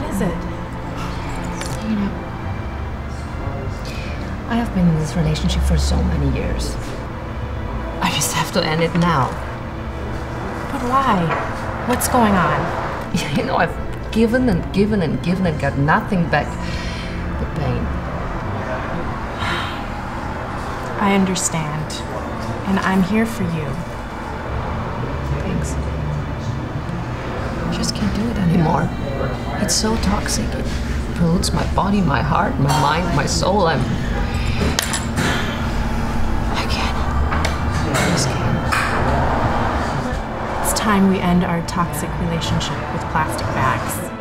What is it? You know, I have been in this relationship for so many years. I just have to end it now. But why? What's going on? You know, I've given and given and given and got nothing back but pain. I understand. And I'm here for you. Thanks. It's so toxic. It pollutes my body, my heart, my mind, my soul. I'm. I can't. I just can't. It's time we end our toxic relationship with plastic bags.